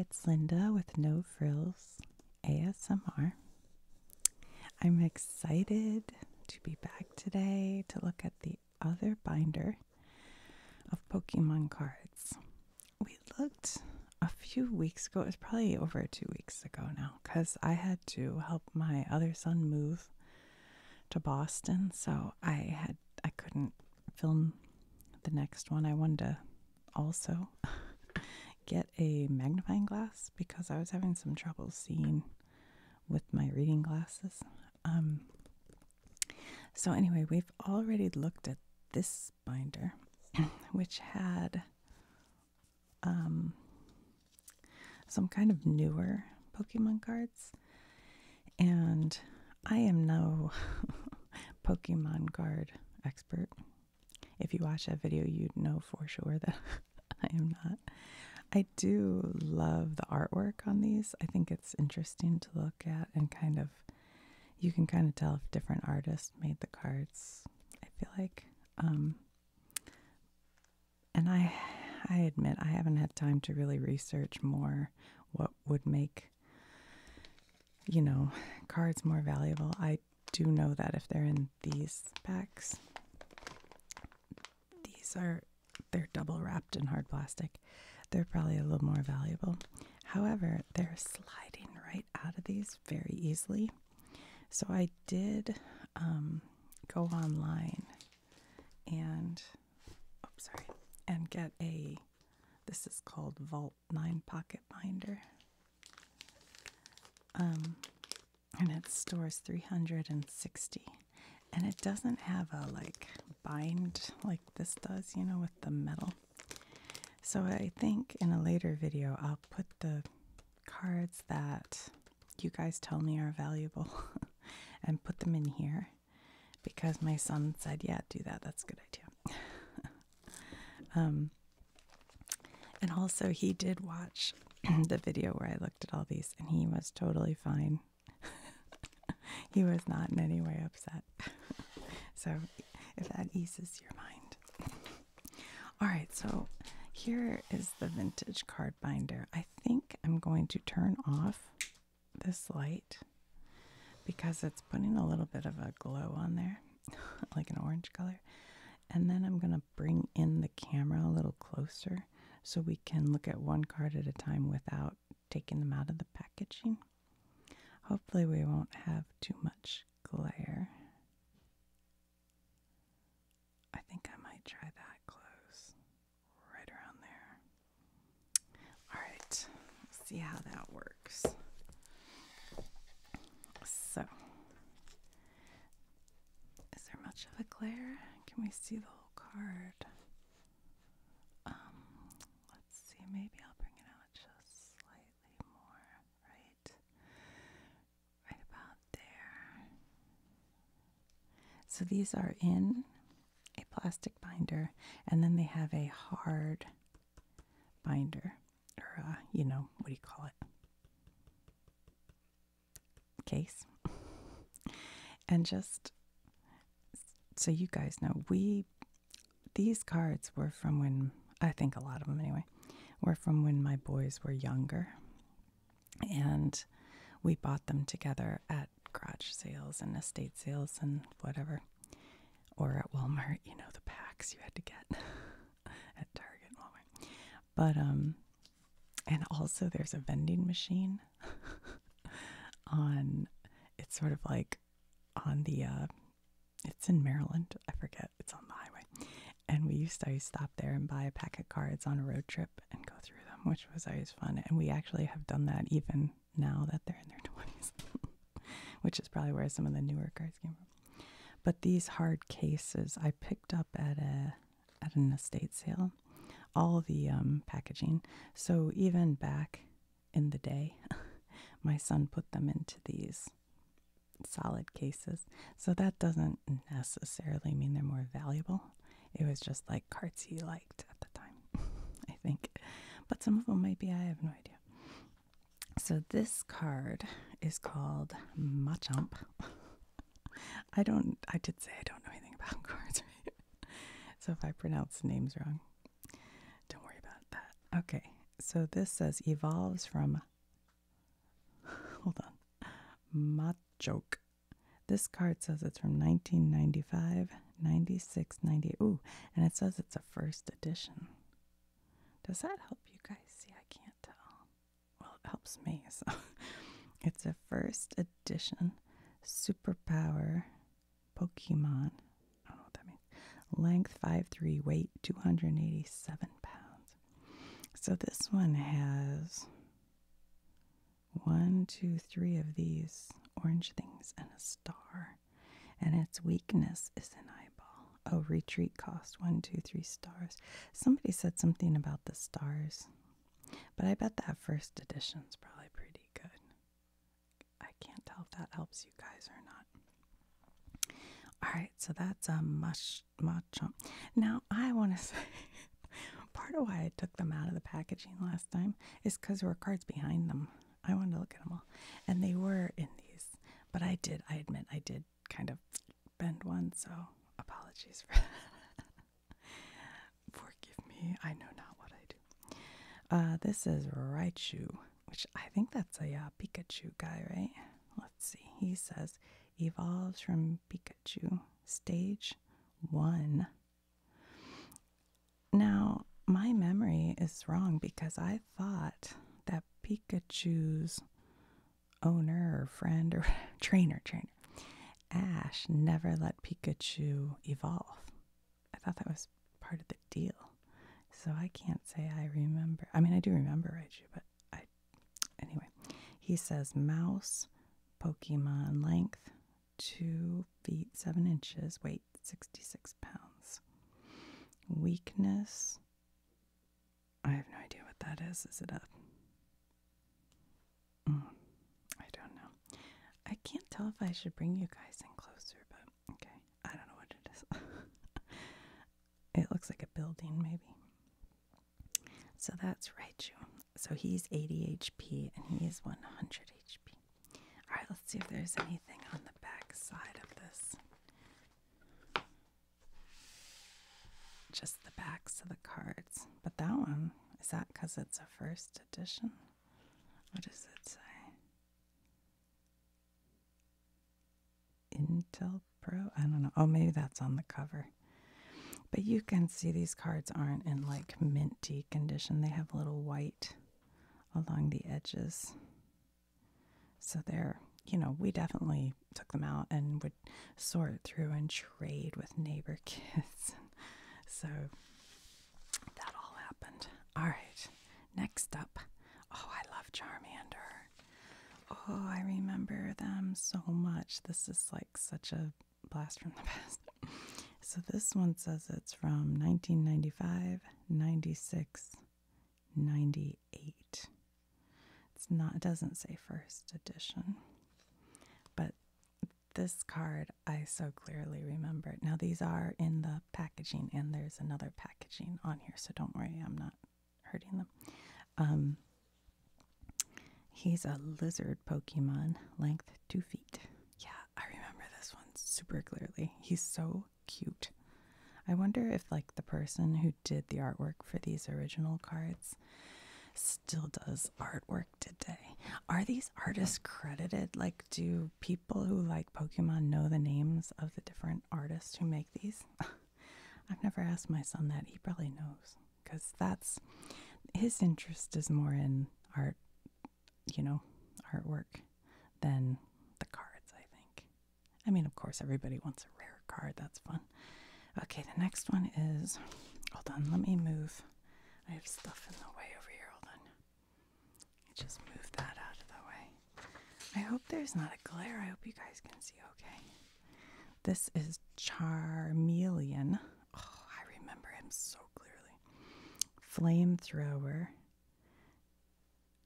it's Linda with No Frills ASMR. I'm excited to be back today to look at the other binder of Pokemon cards. We looked a few weeks ago, it was probably over two weeks ago now, because I had to help my other son move to Boston, so I had I couldn't film the next one. I wanted to also get a magnifying glass because I was having some trouble seeing with my reading glasses. Um, so, anyway, we've already looked at this binder, which had um, some kind of newer Pokemon cards. And I am no Pokemon card expert. If you watch that video, you'd know for sure that I am not. I do love the artwork on these. I think it's interesting to look at and kind of you can kind of tell if different artists made the cards. I feel like um and I I admit I haven't had time to really research more what would make you know cards more valuable. I do know that if they're in these packs these are they're double wrapped in hard plastic. They're probably a little more valuable. However, they're sliding right out of these very easily. So I did um, go online and oh, sorry, and get a this is called Vault 9 pocket binder. Um, and it stores 360 and it doesn't have a like bind like this does, you know, with the metal. So I think in a later video I'll put the cards that you guys tell me are valuable and put them in here because my son said, "Yeah, do that. That's a good idea." um and also he did watch the video where I looked at all these and he was totally fine. he was not in any way upset. so if that eases your mind. All right, so here is the vintage card binder. I think I'm going to turn off this light because it's putting a little bit of a glow on there, like an orange color. And then I'm going to bring in the camera a little closer so we can look at one card at a time without taking them out of the packaging. Hopefully, we won't have too much glare. I think I might try that close, right around there. All right, see how that works. So, is there much of a glare? Can we see the whole card? Um, let's see, maybe I'll bring it out just slightly more, right? Right about there. So these are in a plastic binder, and then they have a hard binder, you know, what do you call it? Case. and just so you guys know, we these cards were from when I think a lot of them anyway were from when my boys were younger, and we bought them together at garage sales and estate sales and whatever, or at Walmart. You know the packs you had to get at Target Walmart. But um, and also there's a vending machine on. It's sort of like on the uh, it's in Maryland. I forget. It's on the highway. And we used to always stop there and buy a pack of cards on a road trip and go through them, which was always fun. And we actually have done that even now that they're in their 20s, which is probably where some of the newer cards came from. But these hard cases I picked up at a at an estate sale, all the um, packaging. So even back in the day, my son put them into these solid cases. So that doesn't necessarily mean they're more valuable. It was just like cards he liked at the time, I think. But some of them might be, I have no idea. So this card is called Machamp. I don't, I did say I don't know anything about cards, right? So if I pronounce names wrong, don't worry about that. Okay, So this says evolves from. Hold on. Machoke. This card says it's from 1995, 96, 98. Ooh, and it says it's a first edition. Does that help you guys see? I can't tell. Well, it helps me. So it's a first edition superpower Pokemon. I don't know what that means. Length 5'3, weight 287 pounds. So this one has one, two, three of these orange things and a star. And its weakness is an eyeball. Oh, retreat cost one, two, three stars. Somebody said something about the stars. But I bet that first edition's probably pretty good. I can't tell if that helps you guys or not. All right, so that's a mush matcha. Um, now I want to say part of why I took them out of the packaging last time is because there were cards behind them. I wanted to look at them all, and they were in these. But I did, I admit, I did kind of bend one, so apologies for that. Forgive me, I know not what I do. Uh, this is Raichu, which I think that's a uh, Pikachu guy, right? Let's see. He says evolves from Pikachu, stage one. Now, my memory is wrong because I thought that Pikachu's owner or friend or trainer, trainer, Ash never let Pikachu evolve. I thought that was part of the deal. So I can't say I remember. I mean, I do remember Raichu, but I. Anyway, he says mouse, Pokemon length, 2 feet 7 inches, weight 66 pounds. Weakness. I have no idea what that is. Is it a. Mm, I don't know. I can't tell if I should bring you guys in closer, but okay. I don't know what it is. it looks like a building, maybe. So that's Raichu. So he's 80 HP and he is 100 HP. All right, let's see if there's anything on the back side of this. Just the backs of the cards. But that one, is that because it's a first edition? What does it say? Intel Pro? I don't know. Oh, maybe that's on the cover. But you can see these cards aren't in like minty condition. They have little white along the edges. So they're, you know, we definitely took them out and would sort through and trade with neighbor kids. So that all happened. All right, next up. Oh, I love Charmander. Oh, I remember them so much. This is like such a blast from the past. So this one says it's from 1995, 96, 98. It's not it doesn't say first edition. This card I so clearly remember. It. Now these are in the packaging and there's another packaging on here, so don't worry, I'm not hurting them. Um He's a lizard Pokemon, length two feet. Yeah, I remember this one super clearly. He's so cute. I wonder if, like, the person who did the artwork for these original cards still does artwork today. Are these artists credited? Like, do people who like Pokemon know the names of the different artists who make these? I've never asked my son that. He probably knows because that's his interest is more in art you know, artwork than the cards, I think. I mean, of course, everybody wants a rare card. That's fun. Okay, the next one is. Hold on, let me move. I have stuff in the way over here. Hold on. Just move that out of the way. I hope there's not a glare. I hope you guys can see okay. This is Charmeleon. Oh, I remember him so clearly. Flamethrower.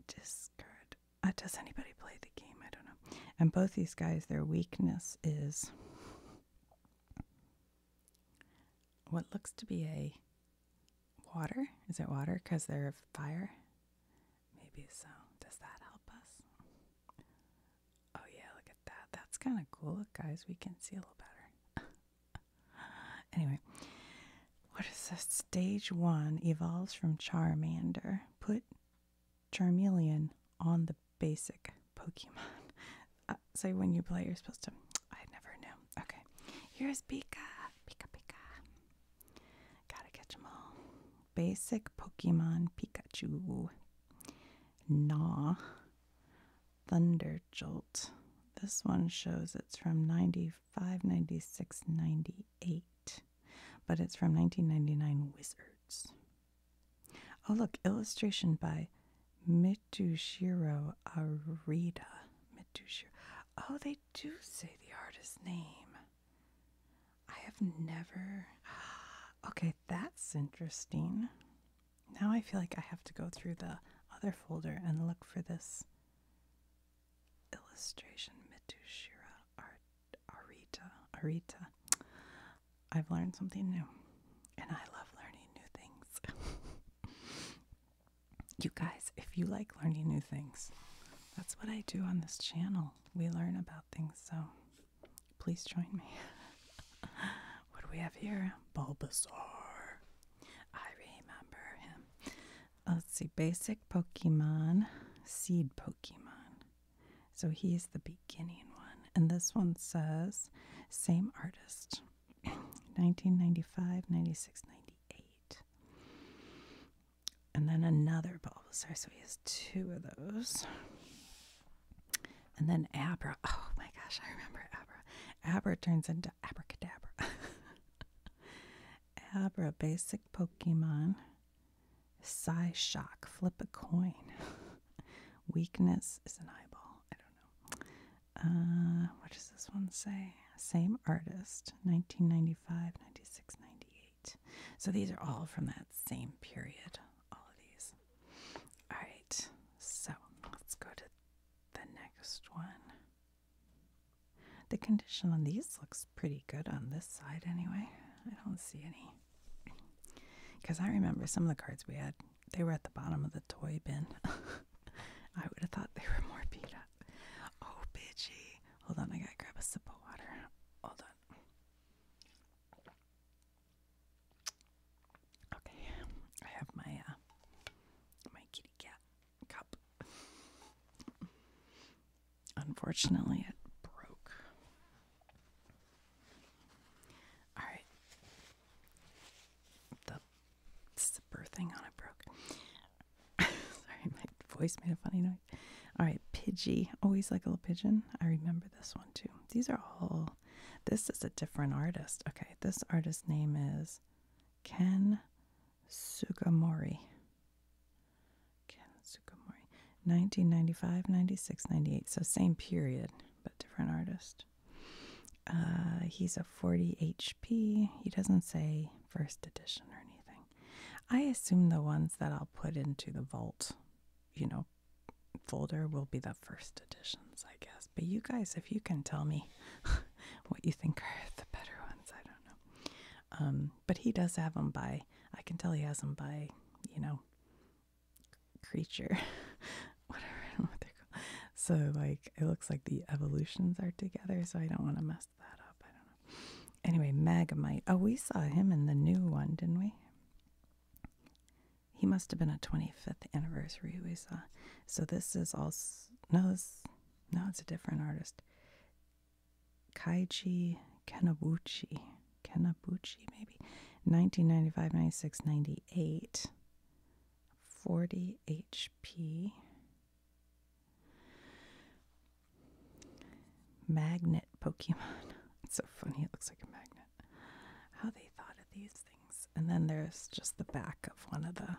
Discard. Uh, does anybody play the game? I don't know. And both these guys, their weakness is what looks to be a water. Is it water? Because they're fire? Maybe so. Does that help us? Oh, yeah, look at that. That's kind of cool. Guys, we can see a little better. anyway, what is this? Stage one evolves from Charmander. Put Charmeleon on the basic Pokemon. Uh, so when you play, you're supposed to. I never knew. Okay. Here's Pika. Pika Pika. Gotta catch 'em all. Basic Pokemon Pikachu. Gnaw. Thunder Jolt. This one shows it's from 95, 96, 98. But it's from 1999 Wizards. Oh, look, illustration by Mitsushiro Arita. Mitsushiro. Oh, they do say the artist's name. I have never. Okay, that's interesting. Now I feel like I have to go through the other folder and look for this illustration. Arita. I've learned something new, and I love learning new things. you guys, if you like learning new things, that's what I do on this channel. We learn about things, so please join me. what do we have here? Bulbasaur. I remember him. Let's see. Basic Pokemon, Seed Pokemon. So he's the beginning. And this one says same artist. 1995, 96, 98. And then another Bulbasaur. So he has two of those. And then Abra. Oh my gosh, I remember Abra. Abra turns into Abracadabra. Abra, basic Pokemon. Psy Shock. Flip a coin. Weakness is an eyeball. Uh, what does this one say? Same artist, 1995, 96, 98. So these are all from that same period. All of these. All right. So let's go to the next one. The condition on these looks pretty good on this side, anyway. I don't see any. Because I remember some of the cards we had, they were at the bottom of the toy bin. I would have thought they were more beat up. Oh, Pidgey. Hold on, I gotta grab a sip of water. Hold on. Okay, I have my uh, my kitty cat cup. Unfortunately, it broke. All right, the zipper thing on it broke. Sorry, my voice made a funny noise. Pidgey. Always like a little pigeon. I remember this one too. These are all. This is a different artist. Okay, this artist's name is Ken Sugamori. Ken Sugamori. 1995, 96, 98. So same period, but different artist. Uh, he's a 40 HP. He doesn't say first edition or anything. I assume the ones that I'll put into the vault, you know, folder will be the first editions, I guess. But you guys, if you can tell me what you think are the better ones, I don't know. Um, but he does have them by, I can tell he has them by, you know, creature, whatever, what they're called. So, like, it looks like the evolutions are together, so I don't want to mess that up. I don't know. Anyway, Magnemite. Oh, we saw him in the new one, didn't we? He must have been a 25th anniversary we saw. So this is also no, this, no, it's a different artist. Kaiji Kenabuchi, Kenabuchi maybe, 1995, 96, 98, 40 HP. Magnet Pokemon. It's so funny. It looks like a magnet. How they thought of these things. And then there's just the back of one of the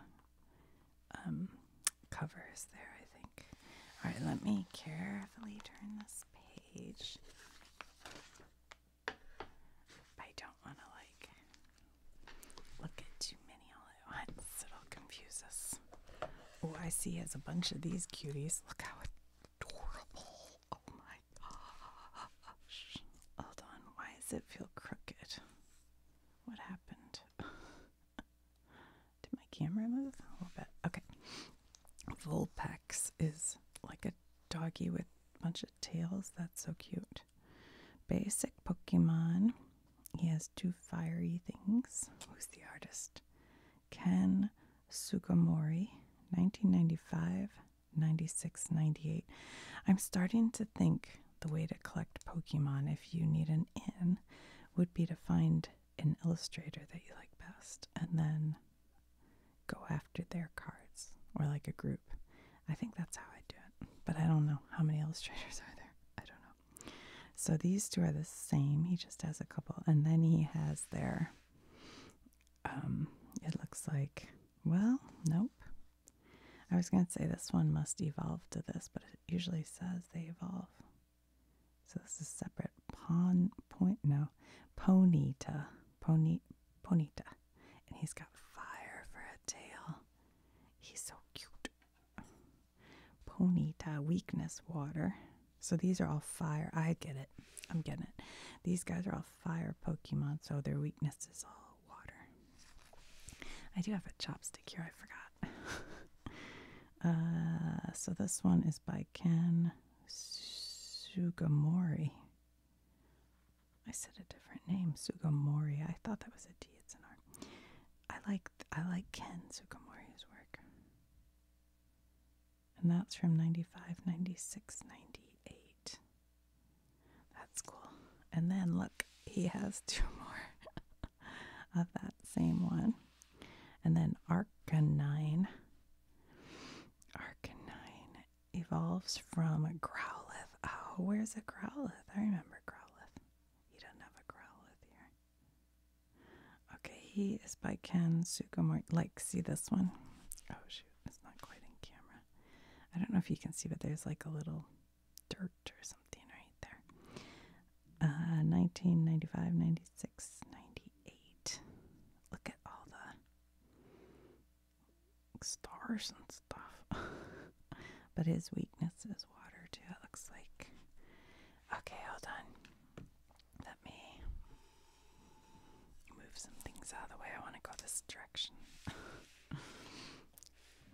um, covers there. All right, let me carefully turn this page. I don't want to like look at too many all at once. It'll confuse us. Oh, I see has a bunch of these cuties. Look how adorable. Oh my gosh. Hold on. Why does it feel crooked? What happened? Did my camera move? A little bit. Okay. Vulpix is doggy with a bunch of tails. That's so cute. Basic Pokemon. He has two fiery things. Who's the artist? Ken Sugimori, 1995, 96, 98. I'm starting to think the way to collect Pokemon, if you need an in, would be to find an illustrator that you like best and then go after their cards or like a group. I think that's how but I don't know how many illustrators are there. I don't know. So these two are the same. He just has a couple, and then he has their. Um, it looks like. Well, nope. I was going to say this one must evolve to this, but it usually says they evolve. So this is separate. Pon point no, Ponyta, Pony Ponyta, and he's got fire for a tail. He's so cute. Ponyta water. So these are all fire. I get it. I'm getting it. These guys are all fire Pokemon, so their weakness is all water. I do have a chopstick here. I forgot. uh, so this one is by Ken Sugamori. I said a different name, Sugamori. I thought that was a D. It's an R. I like I like Ken Sugamori's And that's from 95, 96, 98. That's cool. And then look, he has two more of that same one. And then Arcanine. Arcanine evolves from a Growlithe. Oh, where's a Growlithe? I remember Growlithe. He doesn't have a Growlithe here. Okay, he is by Ken Sugamori. Like, see this one? Oh, shoot. It's not quite in camera. I don't know if you can see, but there's like a little dirt or something right there. Uh, 1995, 96, 98. Look at all the stars and stuff. but his weakness is water too, it looks like. Okay, hold on. Let me move some things out of the way. I want to go this direction.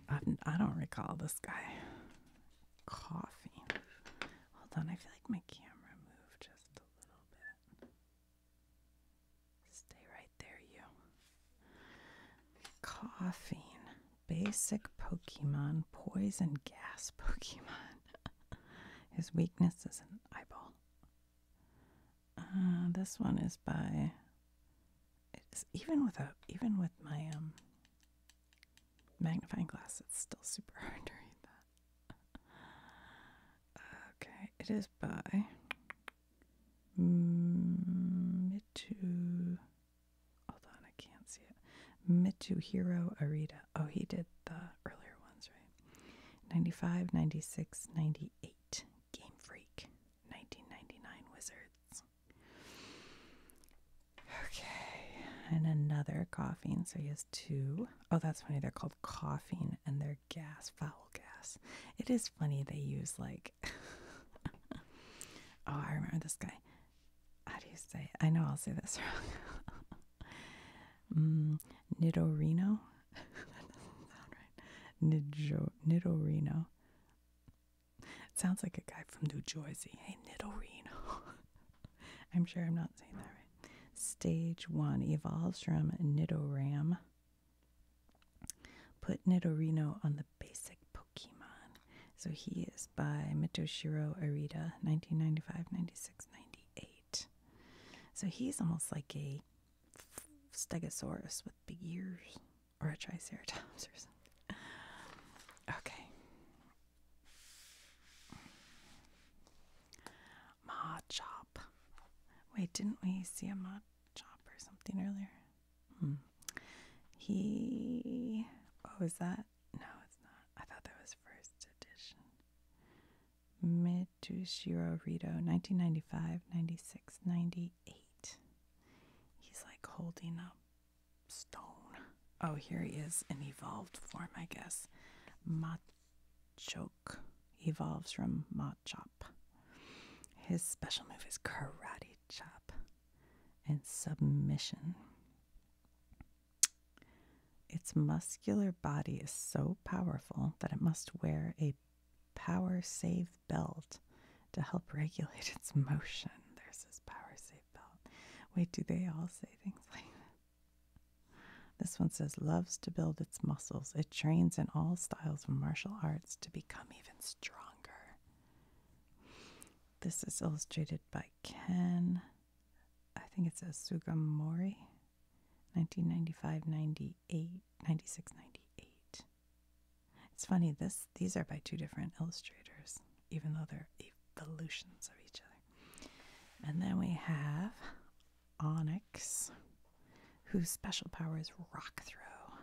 I, I don't recall this guy. Coffee. Hold on, I feel like my camera moved just a little bit. Stay right there, you. Koffing. Basic Pokemon. Poison gas Pokemon. His weakness is an eyeball. Uh, this one is by. It's even with a even with my um magnifying glass, it's still super hard to read that. Okay, it is by mm, Mitu. Hold on, I can't see it. Mitsuhiro Arita. Oh, he did the earlier ones, right? 95, 96, 98. Game Freak. 1999 Wizards. Okay, and another Koffing. So he has two. Oh, that's funny. They're called Koffing and they're gas, foul gas. It is funny they use like. oh, I remember this guy. How do you say it? I know I'll say this wrong. mm, Nidorino? that doesn't sound right. Nido, Nidorino. It sounds like a guy from New Jersey. Hey, Nidorino. I'm sure I'm not saying that right. Stage 1 evolves from Nidoran. Put Nidorino on the. So he is by Mitoshiro Arita, 1995, 96, 98. So he's almost like a stegosaurus with big ears or a triceratops or something. Okay. Machop. Wait, didn't we see a Machop or something earlier? Hmm. He. Oh, is that? No, it's not. I thought that was first edition. Mitsushiro Rito, 1995, 96, 98. He's like holding up stone. Oh, here he is in evolved form, I guess. Machoke evolves from Machop. His special move is Karate Chop and Submission. Its muscular body is so powerful that it must wear a power save belt to help regulate its motion. There's this power save belt. Wait, do they all say things like that? This one says, loves to build its muscles. It trains in all styles of martial arts to become even stronger. This is illustrated by Ken, I think it says Sugamori, 1995 98, 96 98. It's funny, this these are by two different illustrators, even though they're evolutions of each other. And then we have Onix, whose special power is Rock Throw.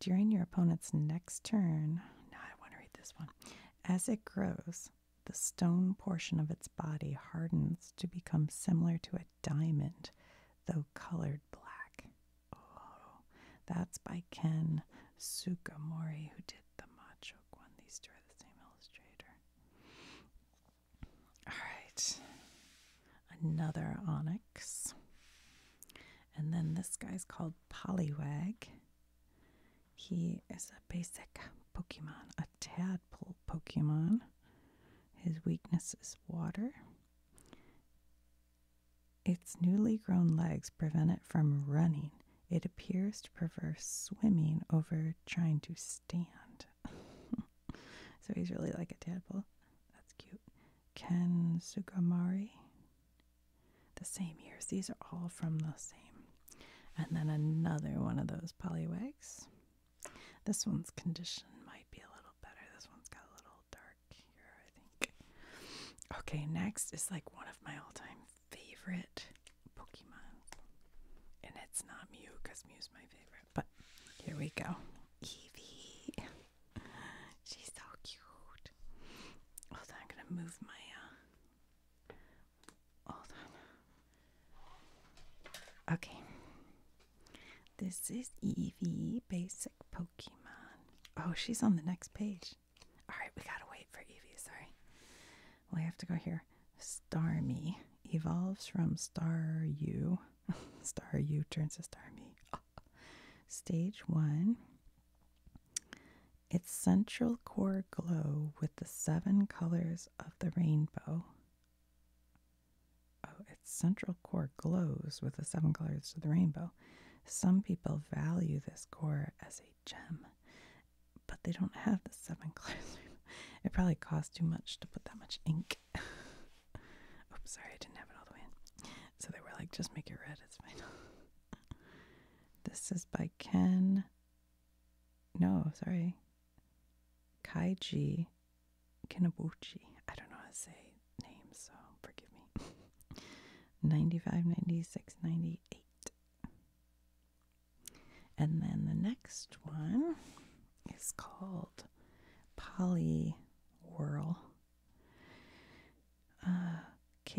During your opponent's next turn, now I want to read this one. As it grows, the stone portion of its body hardens to become similar to a diamond, though colored black. Oh, that's by Ken Sugamori, who did the Machoke one. These two are the same illustrator. All right, another Onix. And then this guy's called Poliwag. He is a basic Pokemon, a tadpole Pokemon. His weakness is water. Its newly grown legs prevent it from running. It appears to prefer swimming over trying to stand. so he's really like a tadpole. That's cute. Ken Sugamari. The same years. These are all from the same. And then another one of those Poliwags. This one's condition might be a little better. This one's got a little dark here, I think. Okay, next is like one of my all time favorite it's not Mew because Mew's my favorite. But here we go. Eevee. She's so cute. Hold on, I'm going to move my. Uh... Hold on. Okay. This is Eevee, basic Pokemon. Oh, she's on the next page. All right, we gotta wait for Eevee, Sorry. We have to go here. Starmie evolves from Staryu. Staryu turns to Starmie. Oh. Stage one. Its central core glow with the seven colors of the rainbow. Oh, its central core glows with the seven colors of the rainbow. Some people value this core as a gem, but they don't have the seven colors. It probably costs too much to put that much ink. Oops, sorry, I didn't have it all the way in. So they were like, just make it red, it's fine. this is by Ken. No, sorry. Kaiji Kinabuchi. I don't know how to say names, so forgive me. 95, 96, 98. And then the next one is called Poly Whirl. Uh,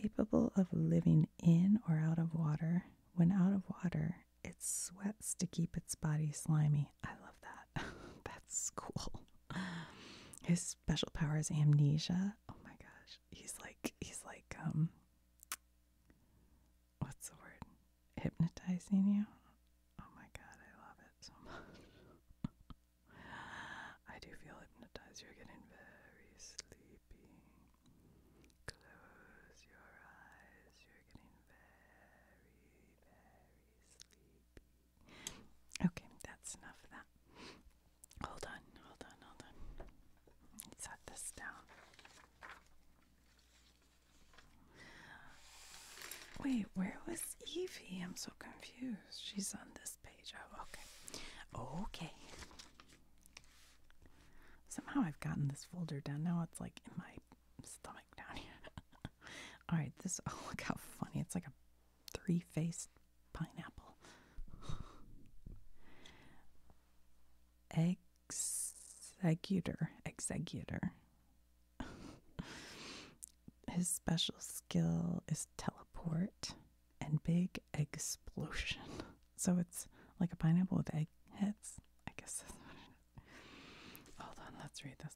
capable of living in or out of water. When out of water, it sweats to keep its body slimy. I love that. That's cool. His special power is amnesia. Oh my gosh. He's like he's like um what's the word? Hypnotizing you? Oh my god, I love it so much. I do feel hypnotized. You're getting very sleepy. Close your eyes. You're getting very, very sleepy. Okay, that's enough of that. Hold on, hold on, hold on. Set this down. Wait, where was Eevee? I'm so confused. She's on this page. Oh, okay. Okay. Somehow I've gotten this folder down. Now it's like in my stomach down here. All right, this. Oh, look how funny! It's like a three-faced pineapple. Exeggutor, Exeggutor. His special skill is teleport and big explosion. So it's like a pineapple with egg heads. I guess that's what it is. Hold on, let's read this.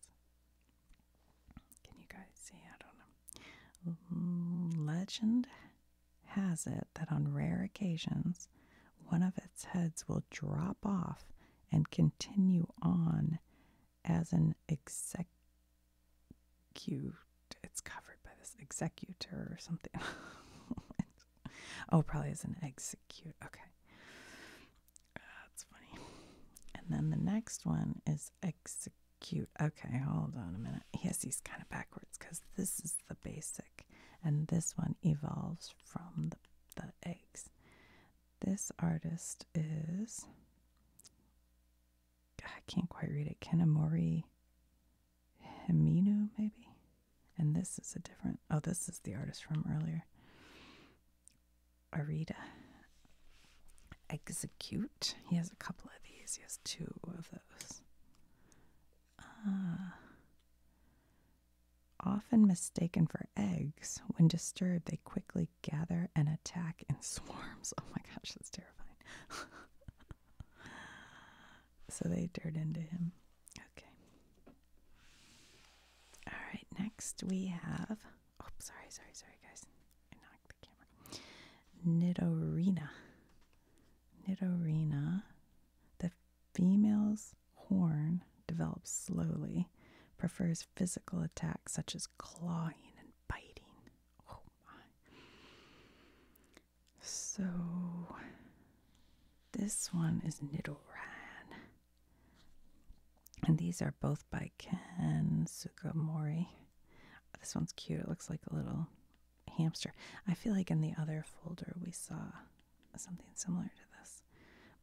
Can you guys see? I don't know. Legend has it that on rare occasions, one of its heads will drop off and continue on as an Exeggcute. It's covered by this Exeggutor or something. oh, probably as an Exeggcute. Okay. Uh, that's funny. And then the next one is Exeggcute. Okay, hold on a minute. Yes, he's kind of backwards because this is the basic, and this one evolves from the, the eggs. This artist is. I can't quite read it. Kanamori Himinu, maybe? And this is a different. Oh, this is the artist from earlier. Arita. Exeggcute. He has a couple of these. He has two of those. Ah. Often mistaken for eggs, when disturbed, they quickly gather and attack in swarms. Oh my gosh, that's terrifying. so they dared into him. Okay. All right, next we have. Oh, sorry, sorry, sorry, guys. I knocked the camera. Nidorina. Nidorina. The female's horn develops slowly, prefers physical attacks such as clawing and biting. Oh my. So, this one is Nidoran. And these are both by Ken Sugamori. This one's cute. It looks like a little hamster. I feel like in the other folder we saw something similar to this.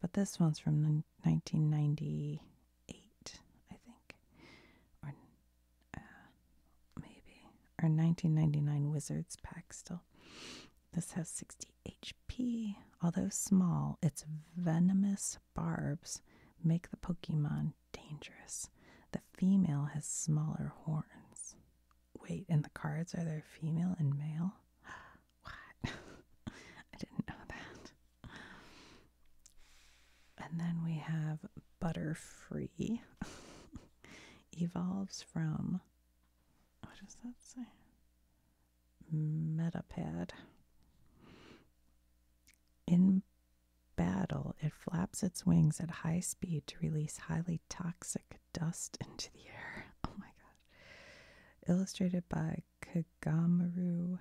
But this one's from 1998, I think. Or uh, maybe. Or 1999 Wizards pack still. This has 60 HP. Although small, its venomous barbs make the Pokemon dangerous. The female has smaller horns. Wait, and the cards are there female and male? What? I didn't know that. And then we have Butterfree. Evolves from, what does that say? Metapod. In battle, it flaps its wings at high speed to release highly toxic dust into the air. Oh my gosh. Illustrated by Kagamaru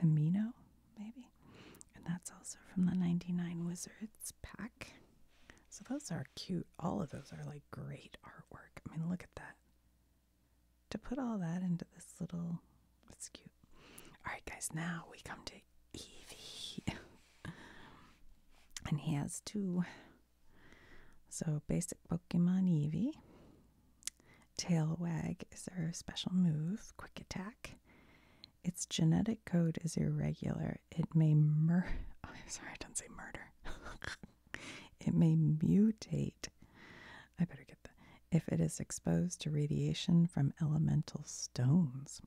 Himino, maybe? And that's also from the 99 Wizards pack. So those are cute. All of those are like great artwork. I mean, look at that. To put all that into this little, it's cute. All right, guys, now we come to Eevee. and he has two. So basic Pokemon Eevee. Tail Wag is their special move, quick attack. Its genetic code is irregular. It may mur oh, sorry, I didn't say. It may mutate. I better get that. If it is exposed to radiation from elemental stones.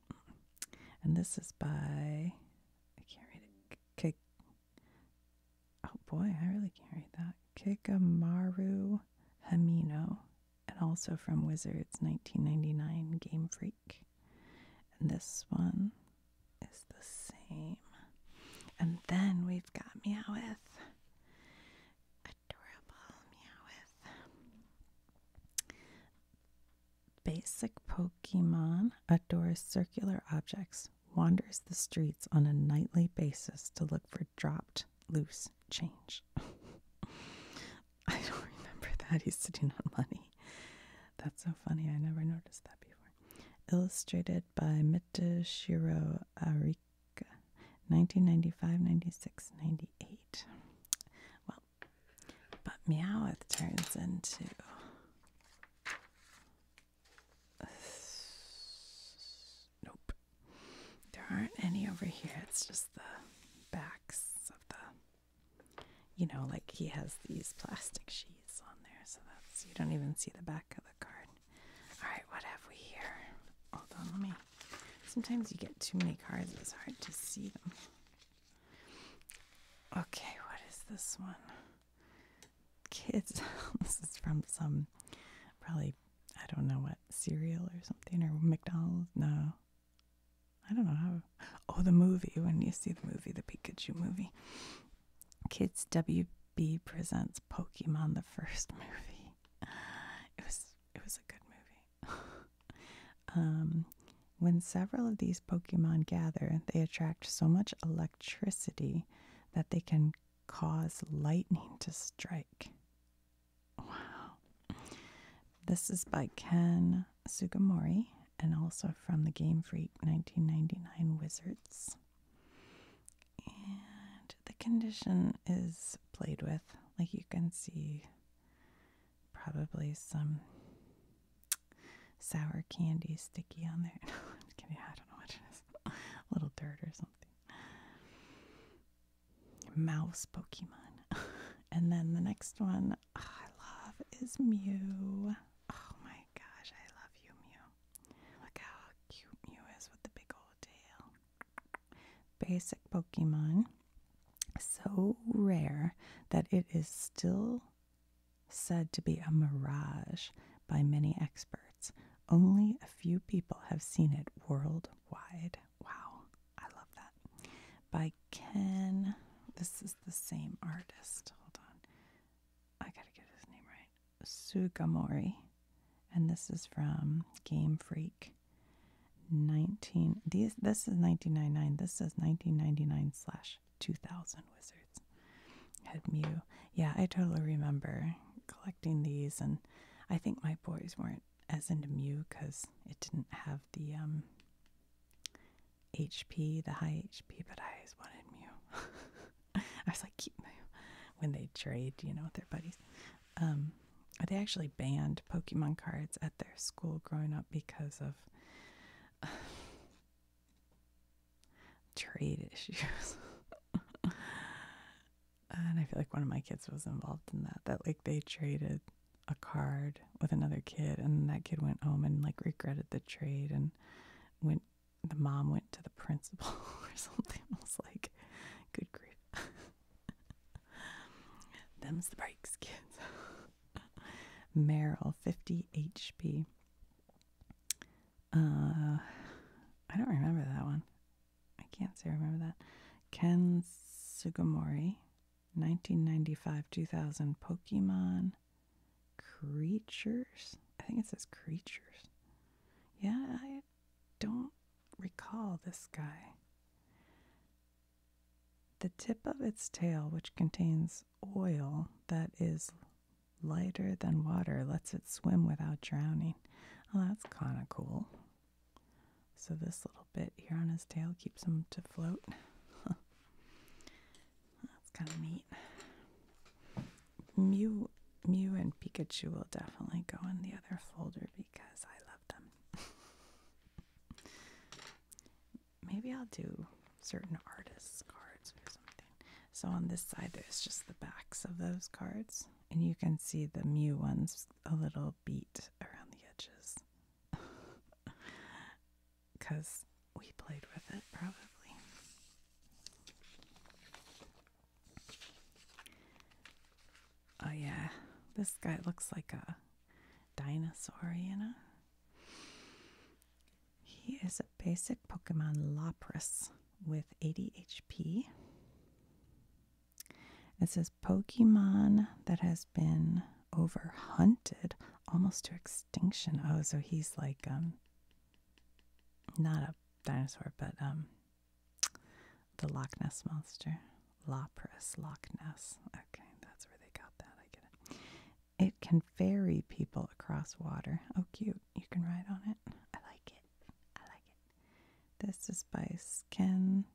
And this is by I can't read it. K oh boy, I really can't read that. Kikamaru Hamino, and also from Wizards 1999 Game Freak. And this one is the same. And then we've got Meowth. Adorable Meowth. Basic Pokemon adores circular objects, wanders the streets on a nightly basis to look for dropped loose change. I don't remember that. He's sitting on money. That's so funny. I never noticed that before. Illustrated by Mitashiro Arika, 1995, 96, 98. Well, but Meowth turns into. Nope. There aren't any over here. It's just the backs of the. You know, like he has these plastic sheets on there, so that's. You don't even see the back of the card. Alright, what have we here? Hold on, let me. Sometimes you get too many cards, it's hard to see them. Okay, what is this one? Kids. this is from some, probably, I don't know what, cereal or something, or McDonald's. No. I don't know how. Oh, the movie. When you see the movie, the Pikachu movie. Kids WB presents Pokemon the first movie. It was it was a good movie. um, when several of these Pokemon gather, they attract so much electricity that they can cause lightning to strike. Wow. This is by Ken Sugimori and also from the Game Freak 1999 Wizards. And the condition is played with. Like you can see, probably some sour candy sticky on there. No, I'm kidding. I don't know what it is. A little dirt or something. Mouse Pokemon. and then the next one oh, I love is Mew. Oh my gosh, I love you, Mew. Look how cute Mew is with the big old tail. Basic Pokemon. So rare that it is still said to be a mirage by many experts. Only a few people have seen it worldwide. Wow, I love that. By Ken, this is the same artist. Hold on. I gotta get his name right. Sugimori. And this is from Game Freak. 19 these this is 1999 this says 1999 slash 2000 wizards. Had mew. Yeah i totally remember collecting these and i think my boys weren't as into mew because it didn't have the um hp the high hp but i always wanted mew. I was like keep mew. When they trade you know with their buddies. Um they actually banned pokemon cards at their school growing up because of trade issues. and I feel like one of my kids was involved in that. That like they traded a card with another kid and that kid went home and like regretted the trade and went the mom went to the principal or something. I was like, good grief. Them's the breaks, kids. Marill, 50 HP. Uh, I don't remember that one. I can't say I remember that. Ken Sugimori, 1995 2000 Pokemon Creatures. I think it says Creatures. Yeah, I don't recall this guy. The tip of its tail, which contains oil that is lighter than water, lets it swim without drowning. Oh, that's kind of cool. So this little bit here on his tail keeps him to float. that's kind of neat. Mew, Mew and Pikachu will definitely go in the other folder because I love them. Maybe I'll do certain artists' cards or something. So on this side, there's just the backs of those cards, and you can see the Mew ones a little beat around the edges because we played with it probably. Oh, yeah, this guy looks like a dinosaur, you know? He is a basic Pokemon Lapras with 80 HP. It says Pokemon that has been overhunted almost to extinction. Oh, so he's like um not a dinosaur, but um the Loch Ness monster. Lapras, Loch Ness. Okay, that's where they got that. I get it. It can ferry people across water. Oh, cute. You can ride on it. I like it. I like it. This is by Ken.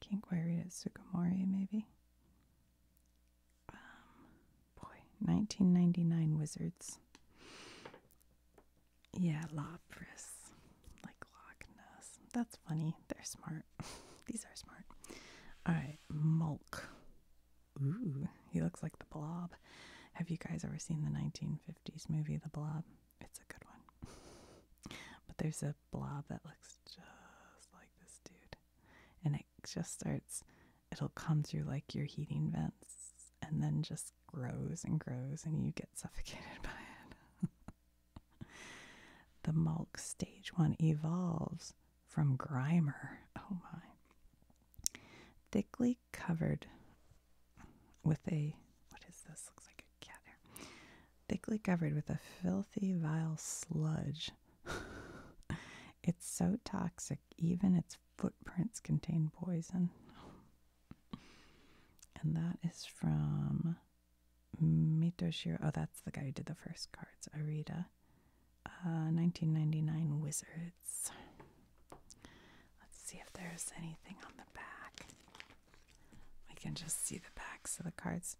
Can't quite read it. Sugimori, maybe. Um, boy, 1999 Wizards. Yeah, Lapras. That's funny. They're smart. These are smart. Alright, Muk. Ooh, he looks like the blob. Have you guys ever seen the 1950s movie The Blob? It's a good one. but there's a blob that looks just like this dude. And it just starts, it'll come through like your heating vents and then just grows and grows and you get suffocated by it. the Muk stage one evolves from Grimer. Oh my. Thickly covered with a what is this? Looks like a cat hair. Thickly covered with a filthy, vile sludge. it's so toxic, even its footprints contain poison. And that is from Mitsuhiro. Oh, that's the guy who did the first cards. Arita. Uh, 1999 Wizards. See if there's anything on the back. We can just see the backs of the cards.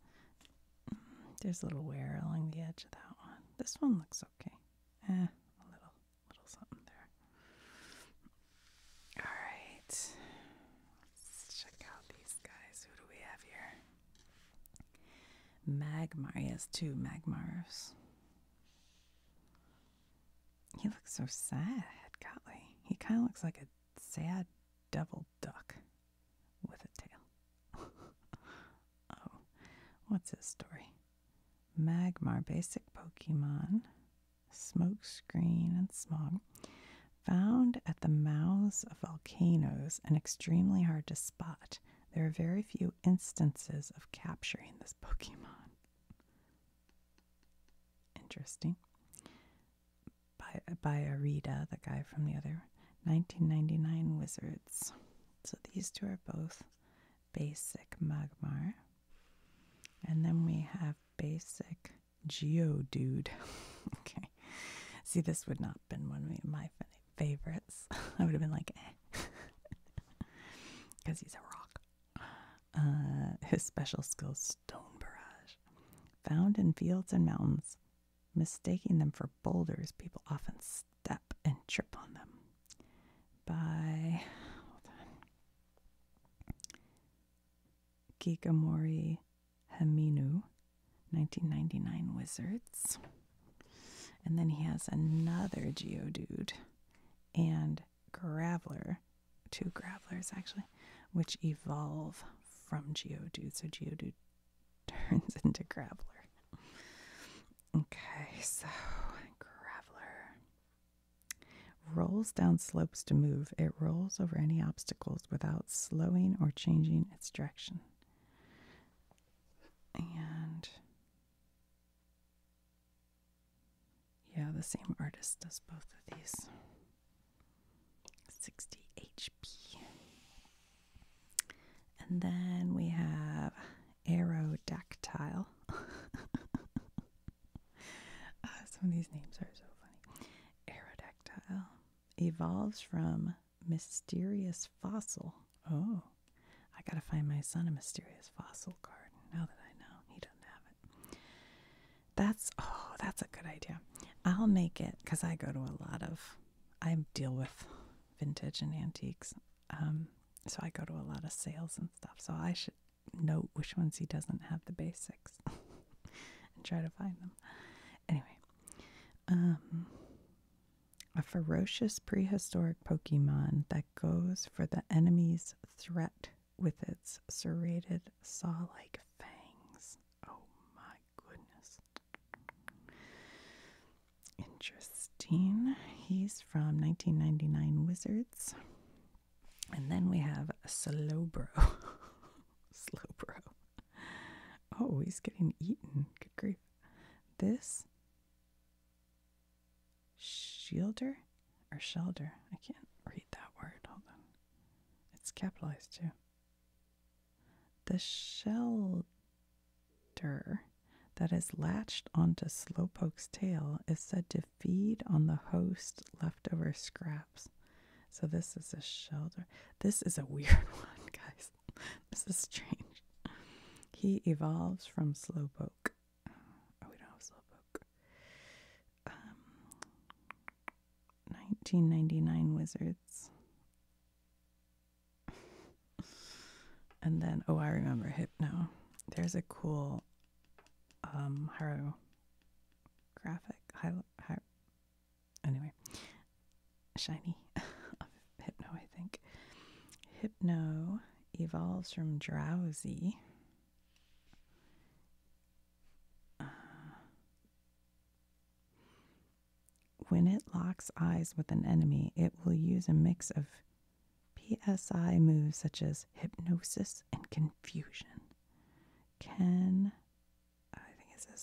Mm, there's a little wear along the edge of that one. This one looks okay. Eh, a little, little something there. All right. Let's check out these guys. Who do we have here? Magmar. He has two Magmars. He looks so sad, golly. He kind of looks like a sad devil duck with a tail. oh, what's his story? Magmar, basic Pokemon, smoke screen and smog, found at the mouths of volcanoes and extremely hard to spot. There are very few instances of capturing this Pokemon. Interesting. By, by Arita, the guy from the other 1999 Wizards. So these two are both basic Magmar. And then we have basic Geodude. okay. See, this would not have been one of my favorites. I would have been like, eh. Because he's a rock. Uh, his special skill, Stone Barrage. Found in fields and mountains, mistaking them for boulders, people often step and trip on them. By Kikamori Haminu, 1999 Wizards. And then he has another Geodude and Graveler, two Gravelers actually, which evolve from Geodude. So Geodude turns into Graveler. Okay, so Graveler rolls down slopes to move. It rolls over any obstacles without slowing or changing its direction. And yeah, the same artist does both of these. 60 HP. And then we have Aerodactyl. uh, some of these names are so funny. Aerodactyl evolves from mysterious fossil. Oh, I gotta find my son a mysterious fossil card now that I know he doesn't have it. That's oh, that's a good idea. I'll make it because I go to a lot of I deal with vintage and antiques. Um, so I go to a lot of sales and stuff. So I should note which ones he doesn't have the basics and try to find them. Anyway, um, a ferocious prehistoric Pokemon that goes for the enemy's threat with its serrated saw like He's from 1999 Wizards. And then we have Slowbro. Slowbro. Oh, he's getting eaten. Good grief. This Shielder or Shelter? I can't read that word. Hold on. It's capitalized too. The Shelter that is latched onto Slowpoke's tail is said to feed on the host leftover scraps. So this is a shelter. This is a weird one, guys. This is strange. He evolves from Slowpoke. Oh, we don't have Slowpoke. Um, 1999 Wizards. And then, oh, I remember Hypno. There's a cool um, hieroglyphic. Hi, anyway, shiny Hypno, I think. Hypno evolves from Drowzee. Uh, when it locks eyes with an enemy, it will use a mix of PSI moves such as hypnosis and confusion. Ken, as a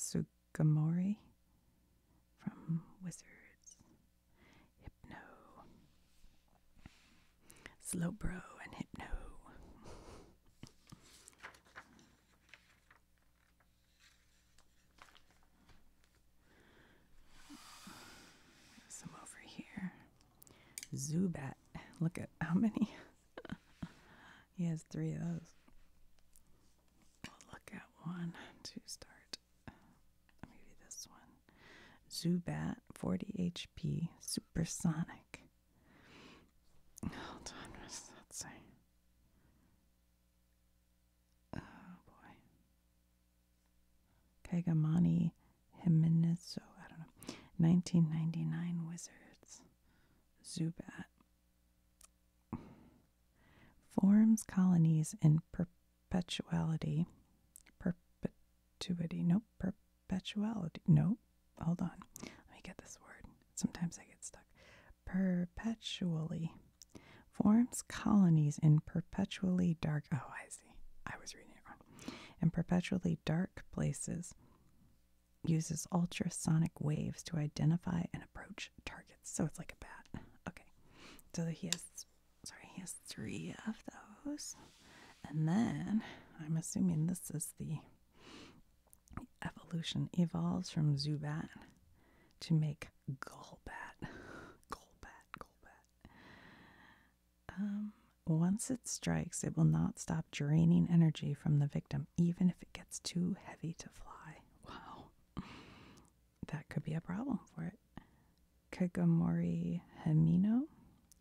Sugimori from Wizards, Hypno, Slowbro, and Hypno. Some over here. Zubat. Look at how many. he has three of those. Look at one, two stars. Zubat, 40 HP, supersonic. Hold on, what does that say? Oh boy. Kagamani Jimenez, I don't know. 1999 Wizards. Zubat. Forms colonies in perpetuality. Perpetuity. Nope. Perpetuality. Nope. Hold on. Let me get this word. Sometimes I get stuck. Perpetually. Forms colonies in perpetually dark. Oh, I see. I was reading it wrong. In perpetually dark places uses ultrasonic waves to identify and approach targets. So it's like a bat. Okay. So he has sorry, he has three of those. And then I'm assuming this is the evolution evolves from Zubat to make Golbat. Golbat, Golbat. Um, once it strikes, it will not stop draining energy from the victim, even if it gets too heavy to fly. Wow. That could be a problem for it. Kagamori Himino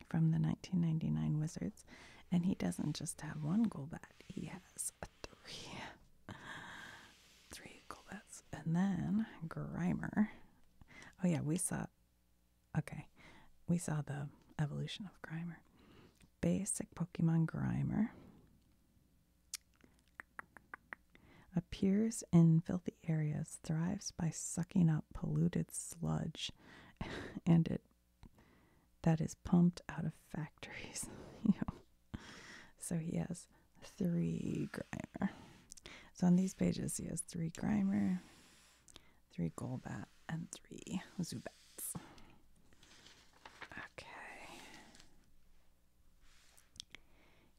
from the 1999 Wizards. And he doesn't just have one Golbat, he has three. Three Golbats. And then Grimer. Oh, yeah, we saw. Okay, we saw the evolution of Grimer. Basic Pokemon Grimer appears in filthy areas, thrives by sucking up polluted sludge, and it that is pumped out of factories. So he has three Grimer. So on these pages, he has three Grimer, three Golbat, and three Zubats. Okay.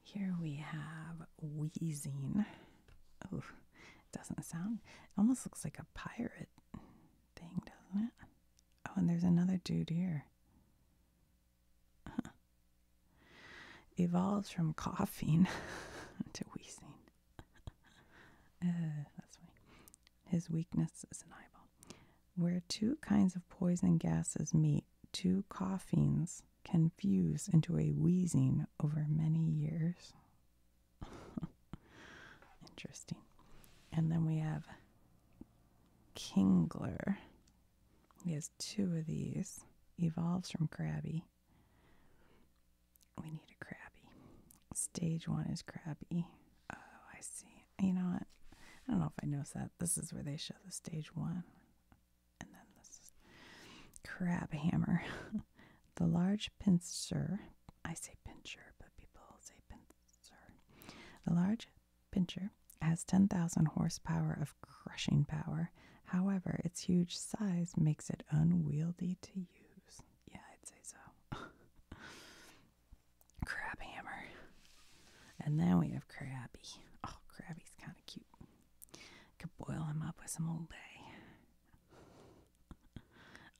Here we have Weezing. Oh, doesn't sound. It almost looks like a pirate thing, doesn't it? Oh, and there's another dude here. Evolves from Koffing to Weezing. uh, that's funny. His weakness is an. Where two kinds of poison gases meet, two Koffings can fuse into a Weezing over many years. Interesting. And then we have Kingler. He has two of these. Evolves from Krabby. We need a Krabby. Stage one is Krabby. Oh, I see. You know what? I don't know if I noticed that. This is where they show the stage one. And then this is Crab Hammer. the large pincer. I say pincher, but people say pincer. The large pincher has 10,000 horsepower of crushing power. However, its huge size makes it unwieldy to use. Yeah, I'd say so. Crab Hammer. And then we have Krabby. Oh, Krabby's kind of cute. Could boil him up with some old.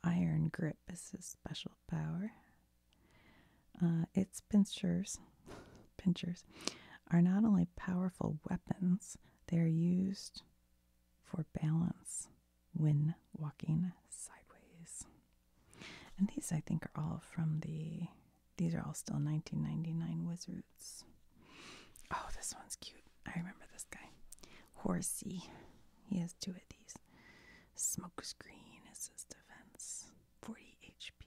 Iron Grip is his special power. Uh, its pincers, pinchers are not only powerful weapons, they are used for balance when walking sideways. And these, I think, are all from the. These are all still 1999 Wizards. Oh, this one's cute. I remember this guy. Horsea. He has two of these. Smoke screen is his defense. 40 HP.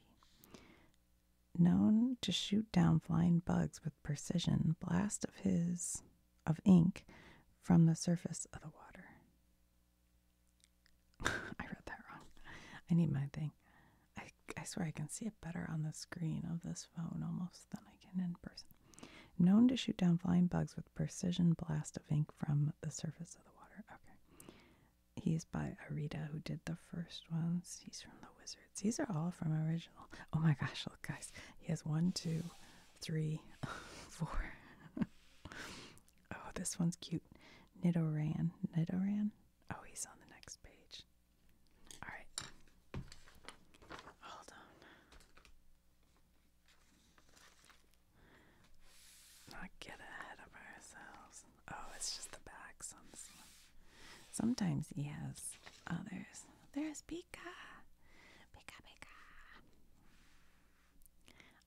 Known to shoot down flying bugs with precision, blast of his of ink from the surface of the water. I read that wrong. I need my thing. I, I swear I can see it better on the screen of this phone almost than I can in person. Known to shoot down flying bugs with precision blast of ink from the surface of the water. He's by Arita, who did the first ones. He's from the Wizards. These are all from original. Oh my gosh, look, guys. He has one, two, three, four. oh, this one's cute. Nidoran. Nidoran? Oh, he's on the next page. All right. Hold on. not get ahead of ourselves. Oh, it's just the backs on this one. Sometimes he has others. There's Pika. Pika, Pika.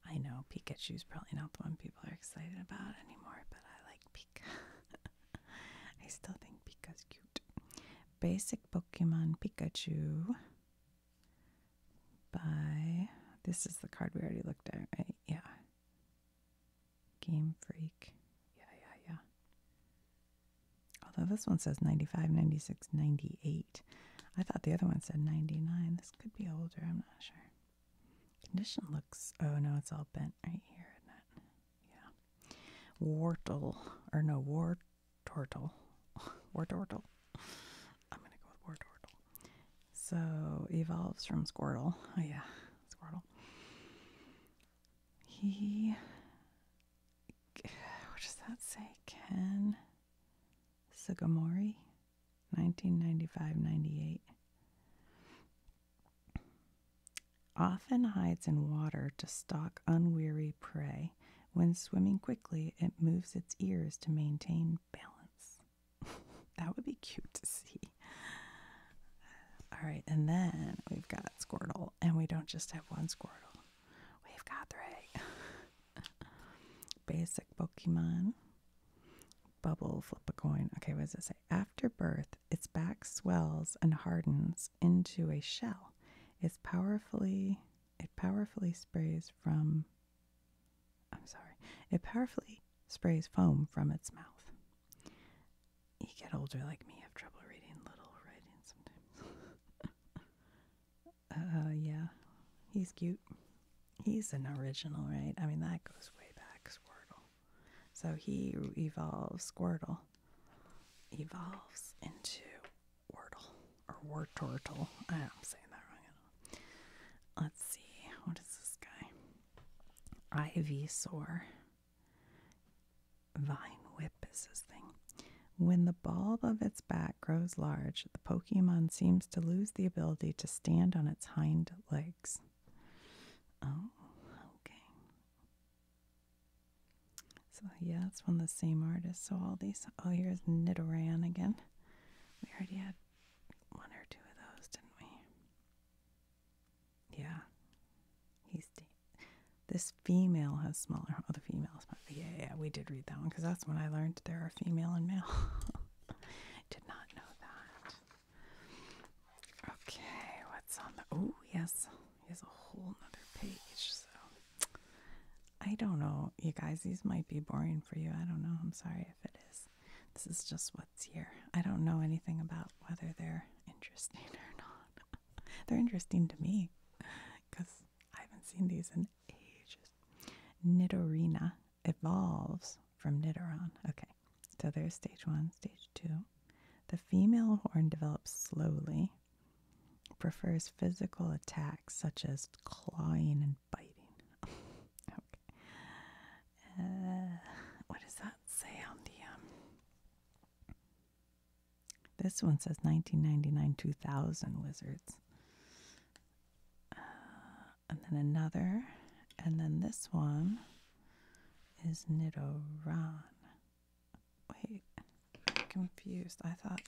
I know Pikachu's probably not the one people are excited about anymore, but I like Pika. I still think Pika's cute. Basic Pokemon Pikachu by this is the card we already looked at, right? Yeah. Game Freak. Although this one says 95, 96, 98. I thought the other one said 99. This could be older, I'm not sure. Condition looks, oh no, it's all bent right here, isn't it? Yeah. Wartle, or no, Wartortle. Wartortle. I'm going to go with Wartortle. So, evolves from Squirtle. Oh yeah, Squirtle. He, what does that say? Ken Sugimori, 1995-98. Often hides in water to stalk unweary prey. When swimming quickly, it moves its ears to maintain balance. that would be cute to see. All right, and then we've got Squirtle, and we don't just have one Squirtle. We've got three. Basic Pokemon. Bubble, flip a coin. Okay, what does it say? After birth, its back swells and hardens into a shell. It's powerfully it powerfully sprays from I'm sorry. It powerfully sprays foam from its mouth. You get older like me, have trouble reading little writing sometimes. uh yeah. He's cute. He's an original, right? I mean that goes way. So he evolves Squirtle evolves into Wordle or Wartortle. I'm saying that wrong. Let's see. What is this guy? Ivysaur. Vine Whip is his thing. When the bulb of its back grows large, the Pokemon seems to lose the ability to stand on its hind legs. Oh, Yeah, it's from the same artist. So all these. Oh, here's Nidoran again. We already had one or two of those, didn't we? Yeah. He's deep. This female has smaller. Oh, the female is smaller. Yeah, yeah, we did read that one because that's when I learned there are female and male. did not know that. Okay, what's on the? Oh, yes, he has a whole nother page. I don't know, you guys. These might be boring for you. I don't know. I'm sorry if it is. This is just what's here. I don't know anything about whether they're interesting or not. they're interesting to me because I haven't seen these in ages. Nidorina evolves from Nidoran. Okay, so there's stage one, stage two. The female horn develops slowly, prefers physical attacks such as clawing and biting. okay. Uh, what does that say on the um? This one says 1999 2000 Wizards. Uh, and then another, and then this one is Nidoran. Wait, confused. I thought.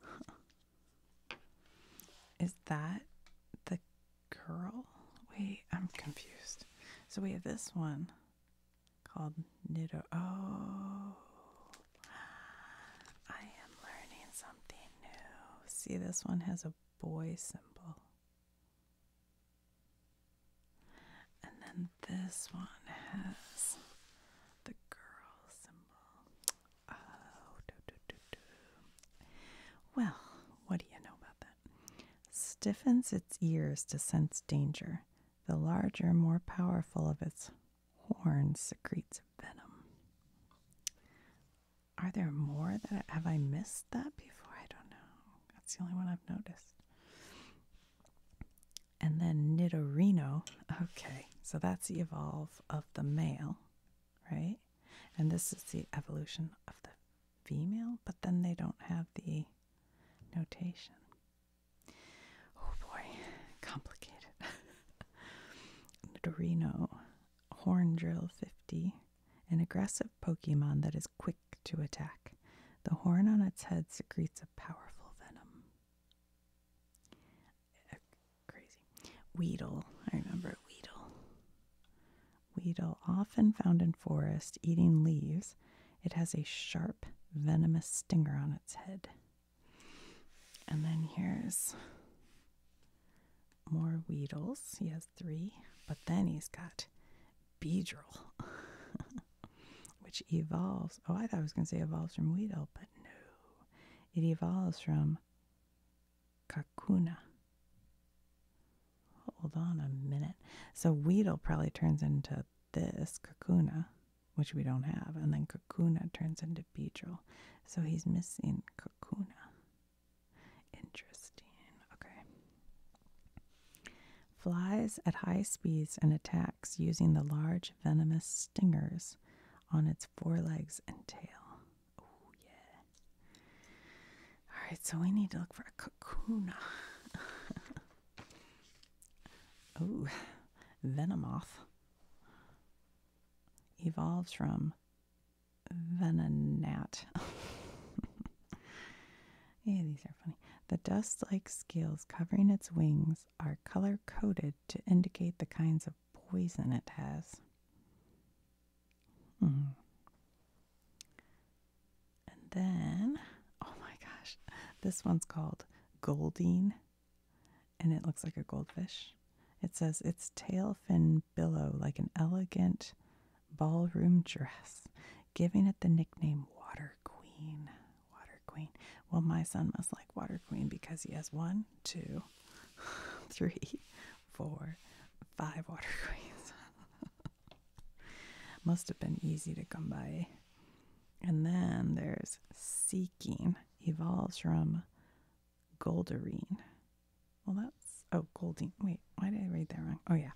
Is that the girl? Wait, I'm confused. So we have this one called Nido. Oh, I am learning something new. See, this one has a boy symbol. And then this one has the girl symbol. Oh, do, do, do, do. Well, what do you know about that? Stiffens its ears to sense danger. The larger, more powerful of its horns secretes venom. Are there more that I, have I missed that before? I don't know. That's the only one I've noticed. And then Nidorino. Okay, so that's the evolve of the male, right? And this is the evolution of the female, but then they don't have the notation. Oh boy, complicated. Dorino, Horn Drill 50, an aggressive Pokemon that is quick to attack. The horn on its head secretes a powerful venom. Uh, crazy. Weedle. I remember Weedle. Weedle, often found in forest, eating leaves. It has a sharp, venomous stinger on its head. And then here's more Weedles. He has three. But then he's got Beedrill, which evolves. Oh, I thought I was going to say evolves from Weedle, but no. It evolves from Kakuna. Hold on a minute. So Weedle probably turns into this Kakuna, which we don't have, and then Kakuna turns into Beedrill. So he's missing Kakuna. Interesting. Okay. Flies at high speeds and attacks using the large venomous stingers on its forelegs and tail. Oh, yeah. Alright, so we need to look for a Kakuna. oh, Venomoth evolves from Venonat. yeah, these are funny. The dust like scales covering its wings are color coded to indicate the kinds of poison it has. Hmm. And then, oh my gosh, this one's called Goldeen, and it looks like a goldfish. It says its tail fin billow like an elegant ballroom dress, giving it the nickname Water Queen. Queen. Well, my son must like Water Queen because he has one, two, three, four, five Water Queens. must have been easy to come by. And then there's Seaking, evolves from Goldarine. Well, that's, oh, Goldeen. Wait, why did I read that wrong? Oh, yeah.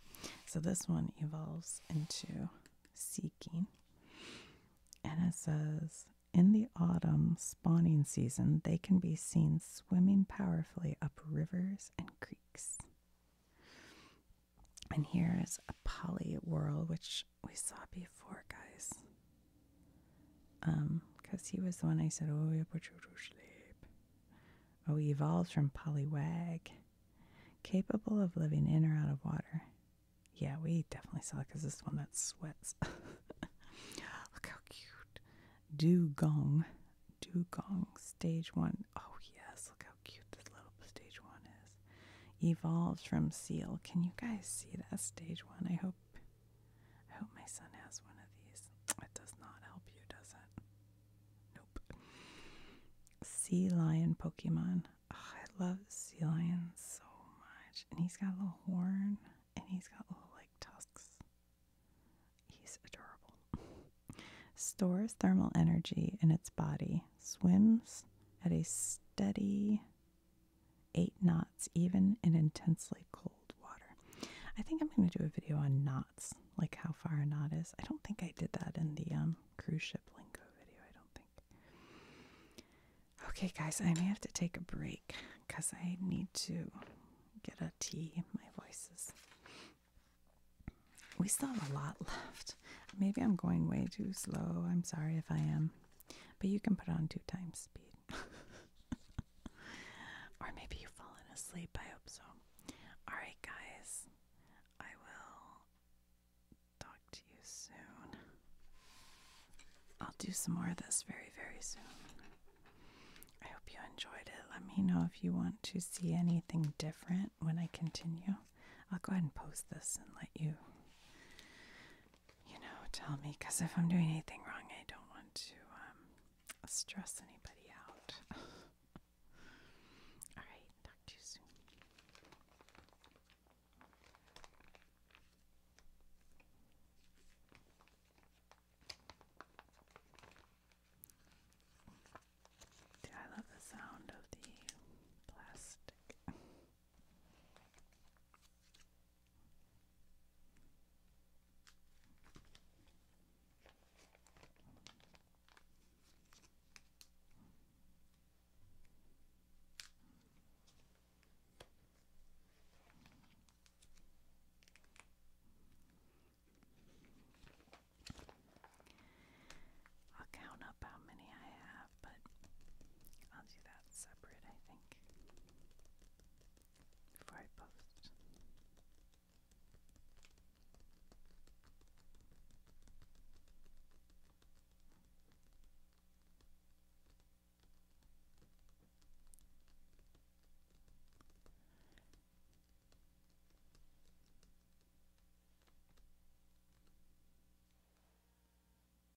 So this one evolves into Seaking. And it says, in the autumn spawning season, they can be seen swimming powerfully up rivers and creeks. And here is a Poliwhirl, which we saw before, guys. Um, because he was the one I said, oh, yeah, put you to sleep. Oh, he evolves from Poliwag, capable of living in or out of water. Yeah, we definitely saw it because this one that sweats. Dewgong. Dewgong, stage one. Oh, yes, look how cute this little stage one is. Evolves from Seel. Can you guys see that stage one? I hope I hope my son has one of these. It does not help you, does it? Nope. Sea lion Pokemon. Oh, I love sea lions so much. And he's got a little horn and he's got little like tusks. He's adorable. Stores thermal energy in its body, swims at a steady eight knots, even in intensely cold water. I think I'm going to do a video on knots, like how far a knot is. I don't think I did that in the um, cruise ship lingo video. I don't think. Okay, guys, I may have to take a break because I need to get a tea. My voice is. We still have a lot left. Maybe I'm going way too slow. I'm sorry if I am. But you can put on two times speed. or maybe you've fallen asleep. I hope so. Alright, guys. I will talk to you soon. I'll do some more of this very, very soon. I hope you enjoyed it. Let me know if you want to see anything different when I continue. I'll go ahead and post this and let you, tell me because if I'm doing anything wrong, I don't want to um, stress anyone